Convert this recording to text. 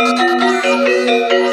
Música